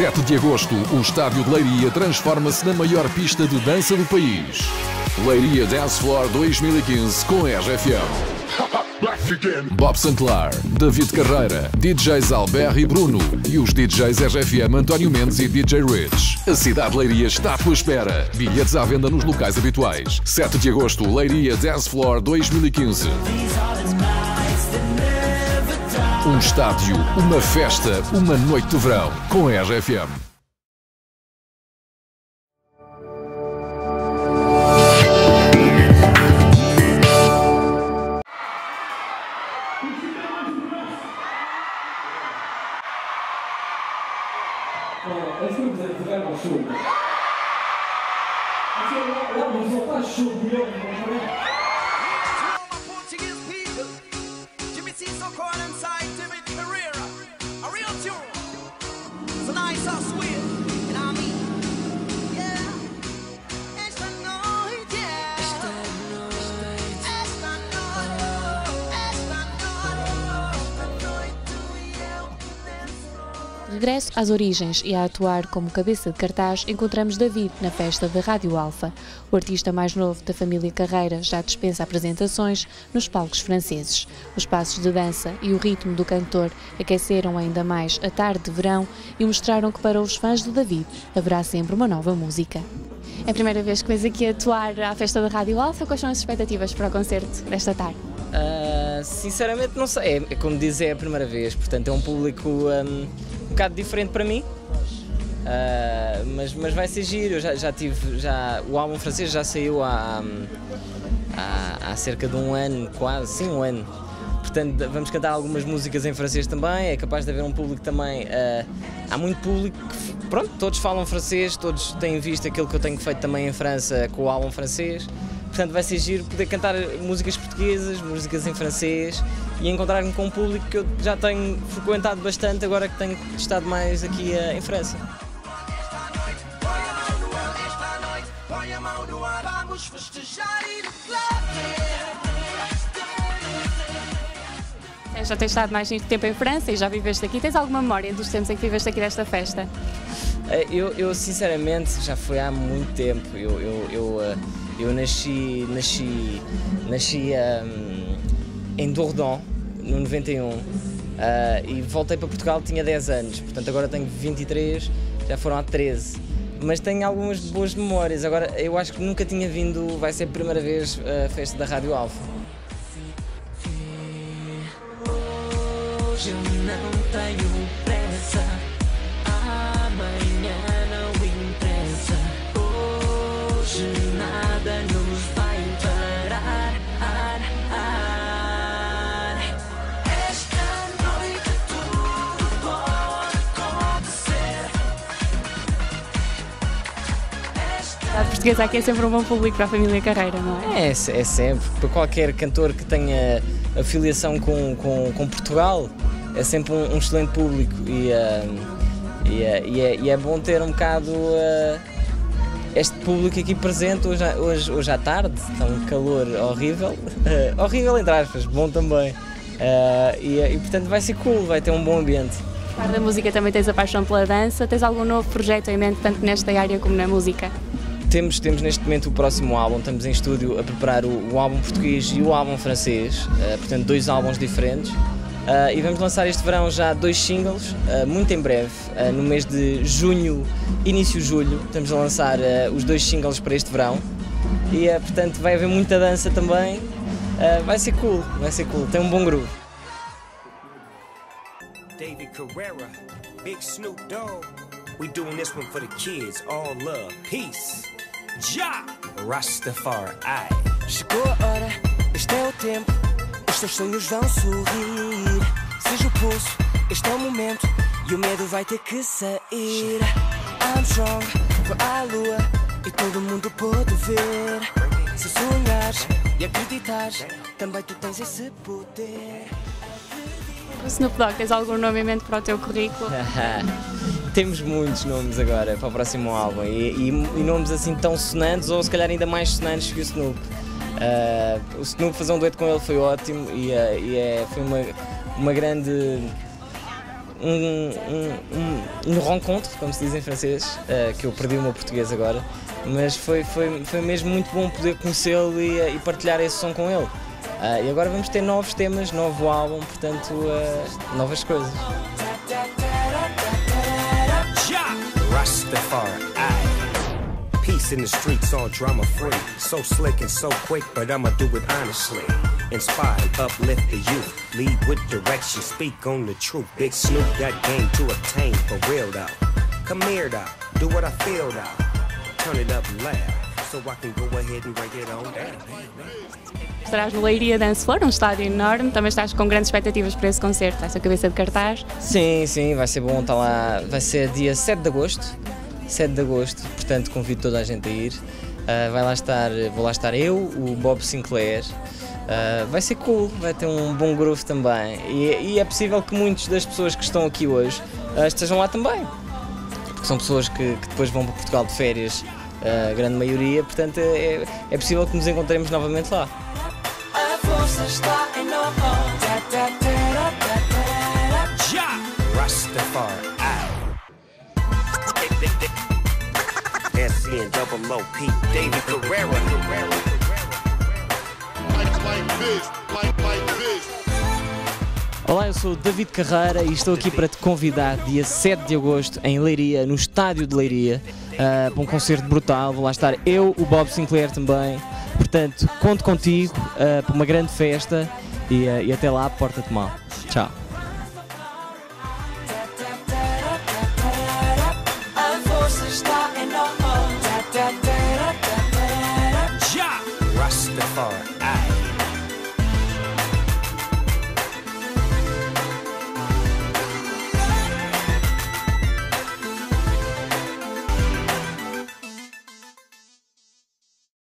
7 de agosto, o estádio de Leiria transforma-se na maior pista de dança do país. Leiria Dance Floor 2015 com RFM. Bob Santlar, David Carreira, DJs Albert e Bruno e os DJs RFM António Mendes e DJ Rich. A cidade de Leiria está à tua espera. Bilhetes à venda nos locais habituais. 7 de agosto, Leiria Dance Floor 2015. Um estádio, uma festa, uma noite de verão com a RFM. Regresso às origens e a atuar como cabeça de cartaz, encontramos David na festa da Rádio Alfa. O artista mais novo da família Carreira já dispensa apresentações nos palcos franceses. Os passos de dança e o ritmo do cantor aqueceram ainda mais a tarde de verão e mostraram que para os fãs de David haverá sempre uma nova música. É a primeira vez que vens aqui atuar à festa da Rádio Alfa. Quais são as expectativas para o concerto desta tarde? Uh, sinceramente não sei, é, como diz, é a primeira vez, portanto é um público um, um bocado diferente para mim. Uh, mas, mas vai ser giro, eu já, já tive, já, o álbum francês já saiu há, há, há cerca de um ano, quase, sim, um ano. Portanto, vamos cantar algumas músicas em francês também, é capaz de haver um público também, uh, há muito público que, pronto, todos falam francês, todos têm visto aquilo que eu tenho feito também em França com o álbum francês. Portanto, vai ser giro poder cantar músicas portuguesas, músicas em francês e encontrar-me com um público que eu já tenho frequentado bastante agora que tenho estado mais aqui uh, em França. Já tens estado mais tempo em França e já viveste aqui. Tens alguma memória dos tempos em que viveste aqui desta festa? Eh, eu, eu sinceramente já foi há muito tempo. Eu, eu, eu, eh, eu nasci, nasci, nasci um, em Dordogne, no 91, uh, eh, e voltei para Portugal, tinha 10 anos, portanto agora tenho 23, já foram há 13. Mas tenho algumas boas memórias. Agora, eu acho que nunca tinha vindo, vai ser a primeira vez, a festa da Rádio Alfa. Hoje eu não tenho pressa. Portuguesa aqui é sempre um bom público para a família Carreira, não é? É, é sempre. Para qualquer cantor que tenha afiliação com, com, com Portugal, é sempre um, um excelente público e, uh, e, uh, e, é, e, é, bom ter um bocado uh, este público aqui presente hoje, hoje, hoje à tarde. Está um calor horrível, horrível entre aspas, bom também. E, e portanto vai ser cool, vai ter um bom ambiente. Para da música também tens a paixão pela dança, tens algum novo projeto em mente, tanto nesta área como na música? Temos, temos neste momento o próximo álbum, estamos em estúdio a preparar o, o álbum português e o álbum francês, uh, portanto dois álbuns diferentes. Uh, e vamos lançar este verão já dois singles, uh, muito em breve, no mês de junho, início de julho, estamos a lançar os dois singles para este verão. E portanto vai haver muita dança também, vai ser cool, vai ser cool, tem um bom groove. David Carrera, Big Snoop Dogg, we doing this one for the kids, all love, peace. Já! Rastafari. Chegou a hora, este é o tempo. Os teus sonhos vão sorrir. Seja o pulso, este é o momento. E o medo vai ter que sair. I'm strong, vou à lua e todo mundo pode ver. Se sonhares e acreditares, também tu tens esse poder. Snoop Dogg, tens algum nome em mente para o teu currículo? temos muitos nomes agora para o próximo álbum e, e, e, nomes assim tão sonantes ou se calhar ainda mais sonantes que o Snoop. Uh, o Snoop fazer um dueto com ele foi ótimo e, uh, e é, foi uma, uma grande um, um, um, um como se diz em francês, uh, que eu perdi o meu português agora, mas foi, foi, foi mesmo muito bom poder conhecê-lo e, e, partilhar esse som com ele. E agora vamos ter novos temas, novo álbum, portanto, novas coisas. Peace in the streets, all drama free. So slick and so quick, but I'ma do it honestly. Inspire, uplift the youth. Lead with direction, speak on the truth. Big Snoop got game to obtain for real though. Come here though, do what I feel though. Turn it up loud. Estarás no Leiria Dance Floor, um estádio enorme, também estás com grandes expectativas para esse concerto, essa cabeça de cartaz. Sim, sim, vai ser bom estar lá, vai ser dia 7 de agosto, 7 de agosto, portanto convido toda a gente a ir. Uh, vai lá estar, vou lá estar eu, o Bob Sinclair, Uh, vai ser cool, vai ter um bom groove também. E, e, é possível que muitas das pessoas que estão aqui hoje uh, estejam lá também. Porque são pessoas que, que depois vão para Portugal de férias, a grande maioria, portanto é, é possível que nos encontremos novamente lá. A força está em David Carrera. Olá, eu sou David Carreira e estou aqui para te convidar dia 7 de agosto em Leiria, no estádio de Leiria, ah, uh, para um concerto brutal. Vou lá estar eu, o Bob Sinclair também. Portanto, conto contigo ah, uh, para uma grande festa e, uh, e até lá, porta-te mal. Tchau. Rastafari.